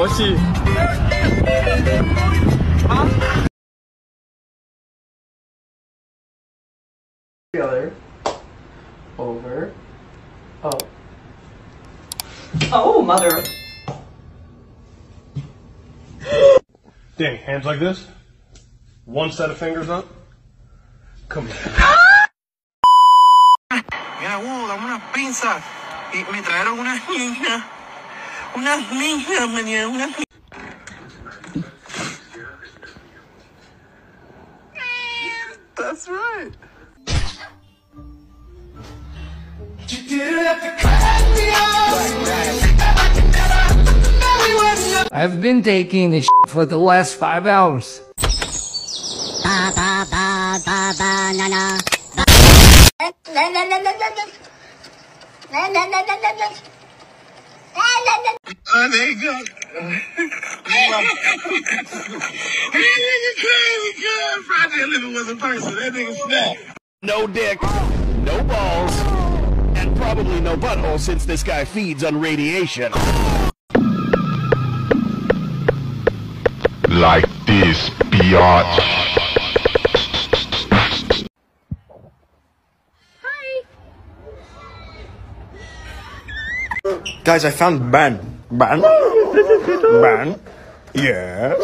我去。Together. Over. Up. Oh, mother. Danny, hands like this. One set of fingers up. Come here. Mira, wow, dame unas pinzas. Y me trajeron unas niñas. Unas niñas, me dieron unas niñas. That's right. I've been taking this for the last five hours. Oh, there you go. that nigga crazy good. Friday living was a person. That nigga snap. No dick, no balls, and probably no butthole since this guy feeds on radiation. Like this, biatch. Guys, I found Ben. Ben? Ben? Yes.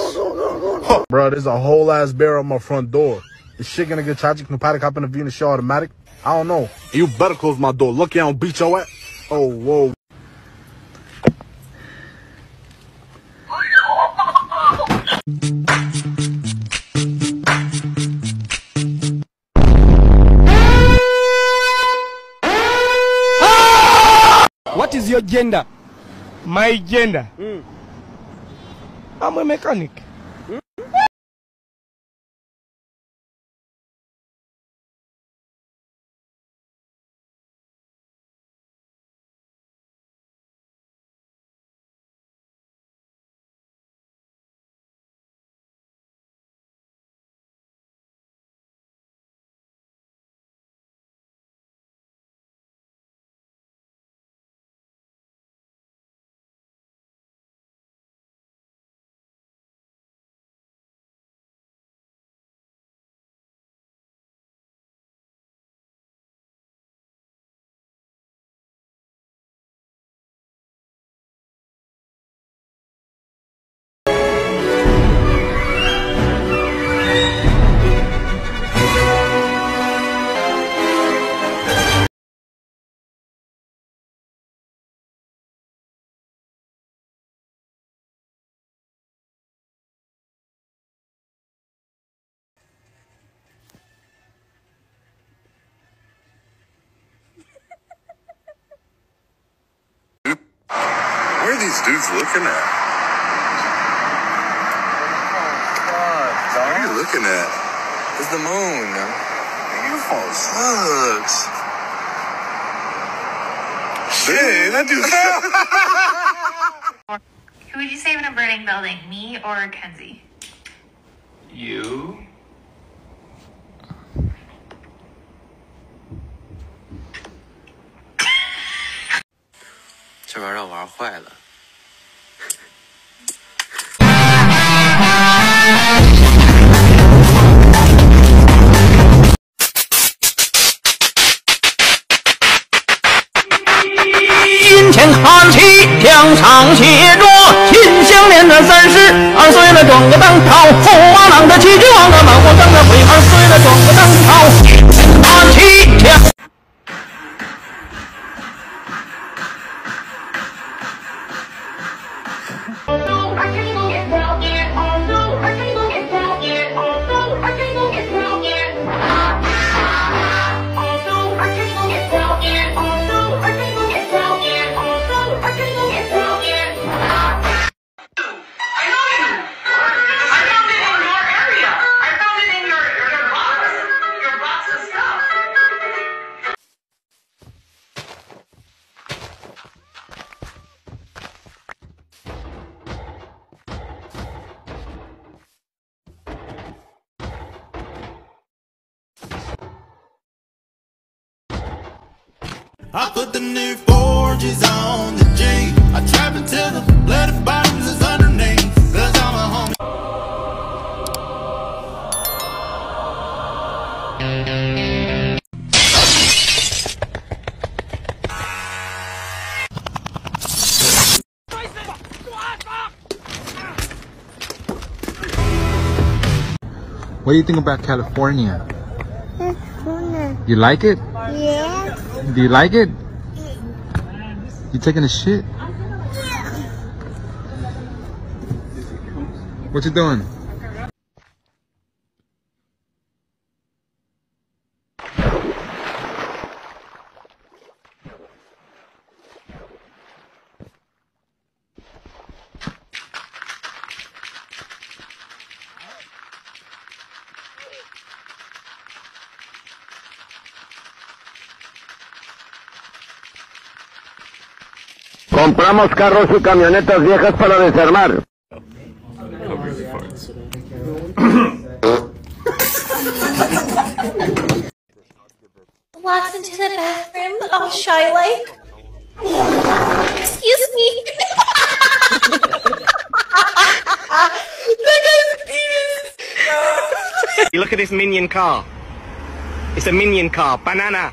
Bro, there's a whole ass bear on my front door. Is shit gonna get tragic? No Pneumatic hop in the Venus show automatic? I don't know. You better close my door. Lucky I don't beat your ass. Oh, whoa. Is your gender? My gender? Mm. I'm a mechanic. Where are these dudes looking at? What are you looking at? It's the moon. UFO sucks. Dang, that dude. Who would you save in a burning building, me or Kenzie? You. 这玩意儿玩坏了。金钱看齐，墙上写着“秦香莲的三十二岁了，装个当朝；驸马郎的七十王的满皇上的悔二岁了，装个当朝。看齐，墙。Ha ha ha. I put the new forges on the G. I trap until the blood of bottoms is underneath. Cause I'm a homie. What do you think about California? California. You like it? Yeah. Do you like it? You taking a shit? What you doing? Compramos carros y camionetas viejas para desarmar. Walked into the bathroom all shy like. Excuse me. You look at this minion car. It's a minion car. Banana.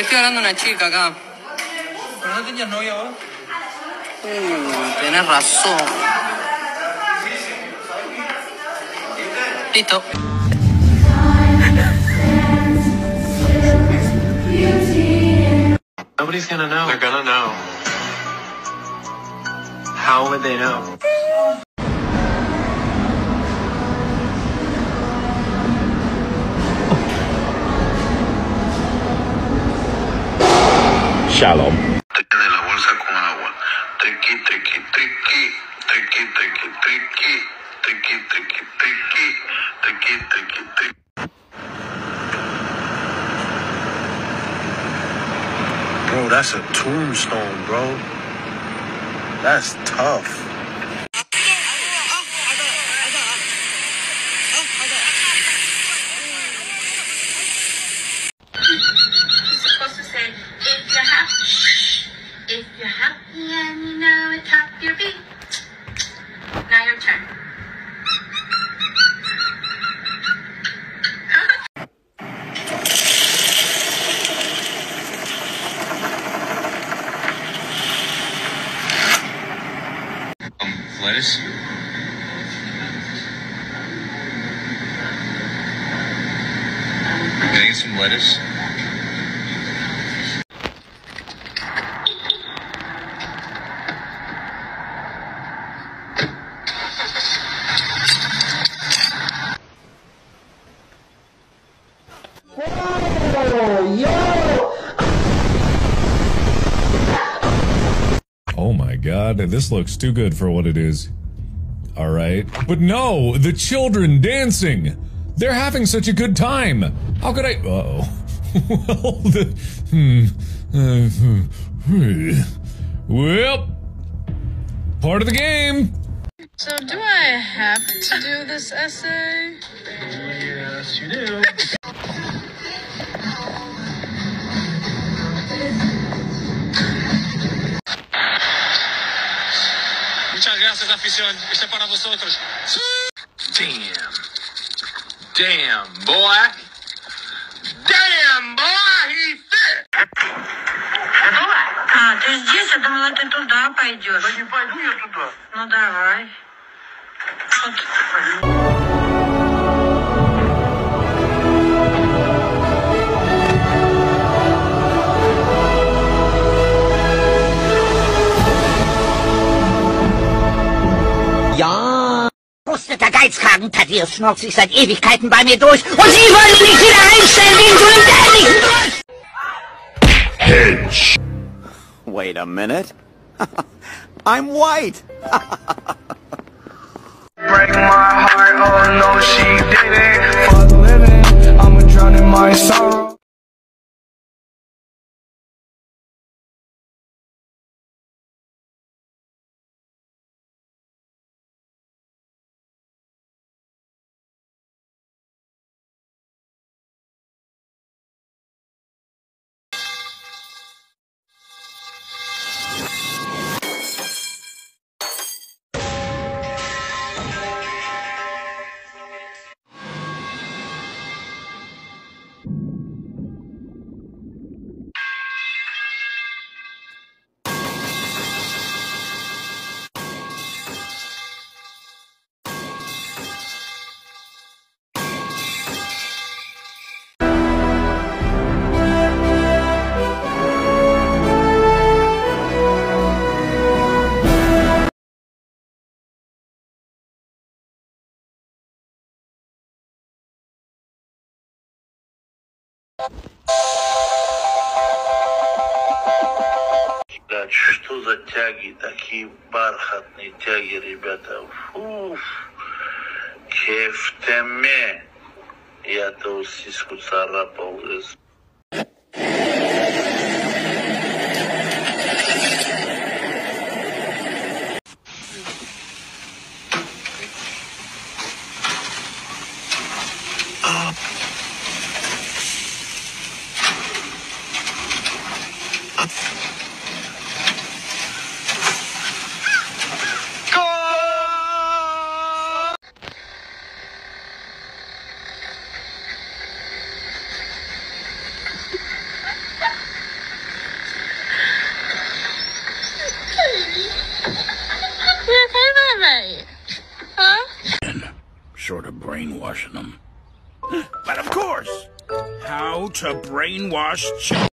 le estoy hablando a una chica acá. ¿Pero no tenías novia vos? Uh, tenés razón. Listo. Nobody's gonna know. They're gonna know. How would they know? Shalom. Bro, that's a tombstone, bro. That's tough. Can I get some lettuce? This looks too good for what it is. Alright. But no! The children dancing! They're having such a good time! How could I. Uh oh. well, the. Hmm. Uh, hmm. Well. Part of the game! So, do I have to do this essay? Yes, you do. gracias, afición. Este es para vosotros. Damn. Damn, boy. Damn, boy, he fit. А, ты здесь? Я думала, ты туда пойдешь. Да не пойду я туда. Ну, давай. Я. verrosteter Geizkragen, Tadir schnurrt sich seit Ewigkeiten bei mir durch und Sie wollen mich wieder einstellen wegen so einem dämlichen Durch! Hinch! Wait a minute. I'm white! Break my heart, oh no she didn't. Fuck living, I'ma drown in my sorrow. Блядь, что за тяги, такие бархатные тяги, ребята. Уф, кефтеме. Я-то сиску царапал. To brainwash children.